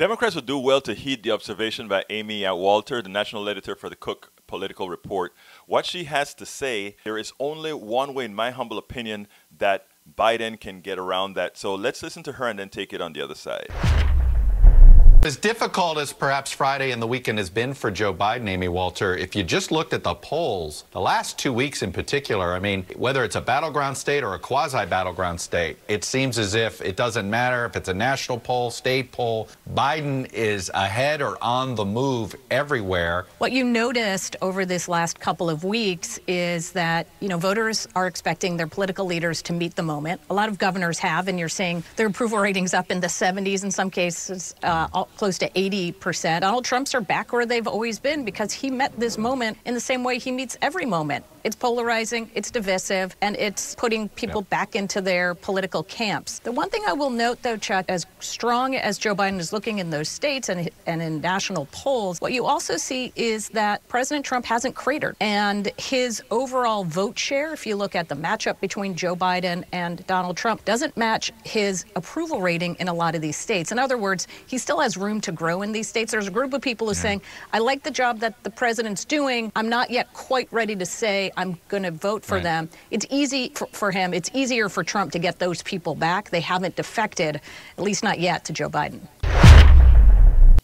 Democrats would do well to heed the observation by Amy Walter, the national editor for the Cook Political Report. What she has to say, there is only one way, in my humble opinion, that Biden can get around that. So let's listen to her and then take it on the other side. As difficult as perhaps Friday and the weekend has been for Joe Biden, Amy Walter, if you just looked at the polls, the last two weeks in particular, I mean, whether it's a battleground state or a quasi battleground state, it seems as if it doesn't matter if it's a national poll, state poll, Biden is ahead or on the move everywhere. What you noticed over this last couple of weeks is that, you know, voters are expecting their political leaders to meet the moment. A lot of governors have, and you're seeing their approval ratings up in the 70s in some cases. Uh, close to 80%. Donald Trump's are back where they've always been because he met this moment in the same way he meets every moment. It's polarizing, it's divisive, and it's putting people back into their political camps. The one thing I will note, though, Chuck, as strong as Joe Biden is looking in those states and, and in national polls, what you also see is that President Trump hasn't cratered. And his overall vote share, if you look at the matchup between Joe Biden and Donald Trump, doesn't match his approval rating in a lot of these states. In other words, he still has room to grow in these states. There's a group of people who are yeah. saying, I like the job that the president's doing. I'm not yet quite ready to say I'm going to vote for right. them. It's easy for, for him. It's easier for Trump to get those people back. They haven't defected, at least not yet, to Joe Biden.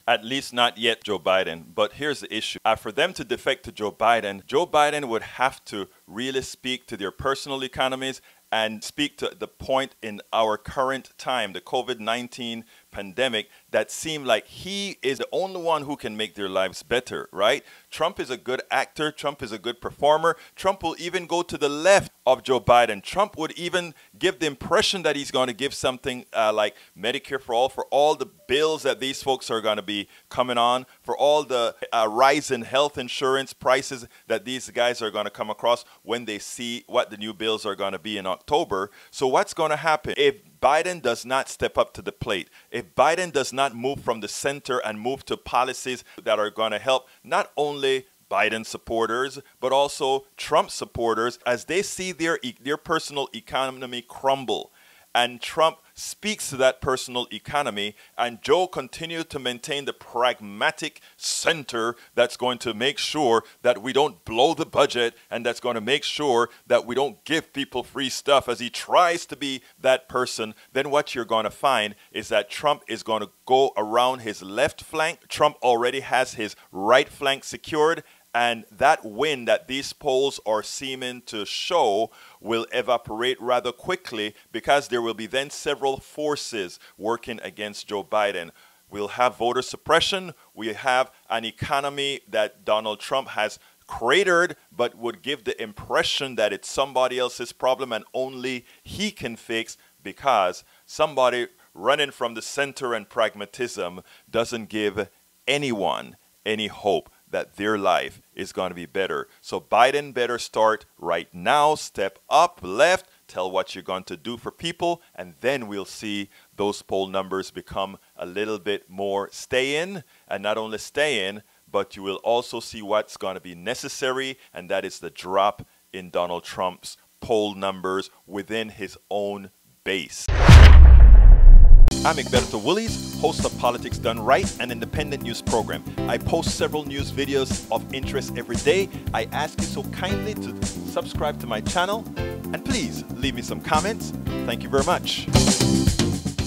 At least not yet Joe Biden. But here's the issue. Uh, for them to defect to Joe Biden, Joe Biden would have to really speak to their personal economies and speak to the point in our current time, the COVID 19 pandemic that seem like he is the only one who can make their lives better, right? Trump is a good actor. Trump is a good performer. Trump will even go to the left of Joe Biden. Trump would even give the impression that he's going to give something uh, like Medicare for all, for all the bills that these folks are going to be coming on, for all the uh, rise in health insurance prices that these guys are going to come across when they see what the new bills are going to be in October. So, what's going to happen? If Biden does not step up to the plate, if Biden does not move from the center and move to policies that are going to help not only Biden supporters, but also Trump supporters as they see their, their personal economy crumble. And Trump speaks to that personal economy, and Joe continues to maintain the pragmatic center that's going to make sure that we don't blow the budget and that's going to make sure that we don't give people free stuff as he tries to be that person, then what you're going to find is that Trump is going to go around his left flank. Trump already has his right flank secured, and that win that these polls are seeming to show will evaporate rather quickly because there will be then several forces working against Joe Biden. We'll have voter suppression. We have an economy that Donald Trump has cratered, but would give the impression that it's somebody else's problem and only he can fix because somebody running from the center and pragmatism doesn't give anyone any hope that their life is going to be better. So Biden better start right now, step up, left, tell what you're going to do for people, and then we'll see those poll numbers become a little bit more stay in, and not only stay in, but you will also see what's going to be necessary, and that is the drop in Donald Trump's poll numbers within his own base. I'm Egberto Willies, host of Politics Done Right, an independent news program. I post several news videos of interest every day. I ask you so kindly to subscribe to my channel and please leave me some comments. Thank you very much.